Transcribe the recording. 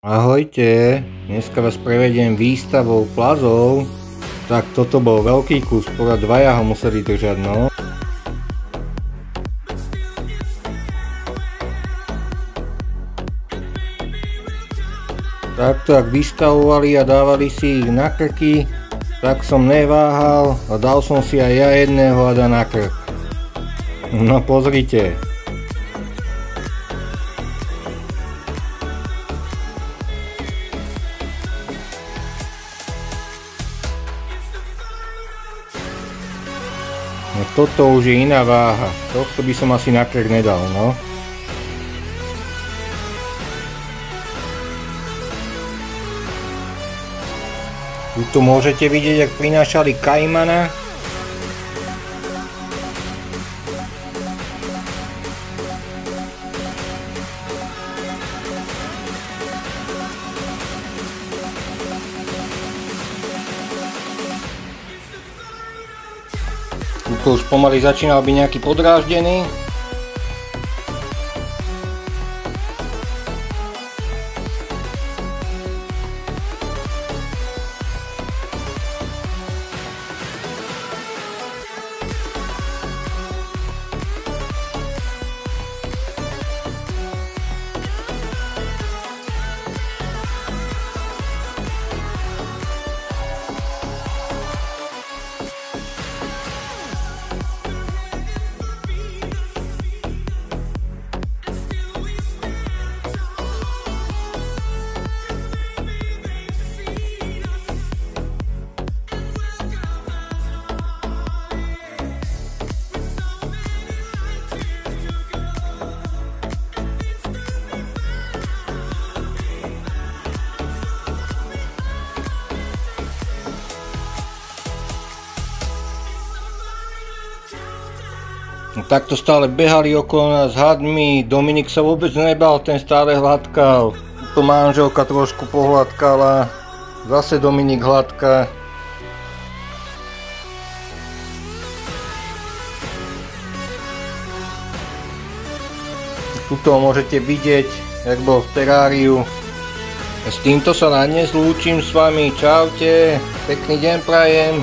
Ahojte, dneska vás prevediem výstavou plazov. Tak toto bol veľký kus, podľa dvaja ho museli držať, no. Takto ak vystavovali a dávali si ich na krky, tak som neváhal a dal som si aj ja jedného hada na krk. No pozrite. No toto už je iná váha. Tohto by som asi na krk nedal, no. Tu môžete vidieť, ak prinášali kajmana. Už pomaly začínal byť nejaký podráždený. No, takto stále behali okolo nás hadmi, Dominik sa vôbec nebal, ten stále hladkal. To manželka trošku pohladkala, zase Dominik hladká. Tuto môžete vidieť, jak bol v teráriu. S týmto sa na dnes lúčim s vami, čaute, pekný deň prajem.